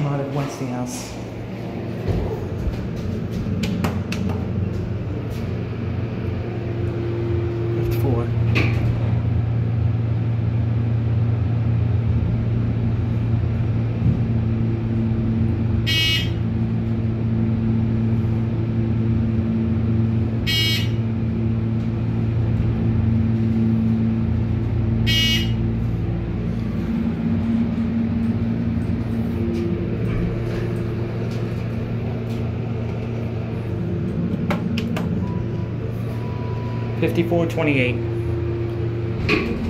I'm once else. Left four. 5428.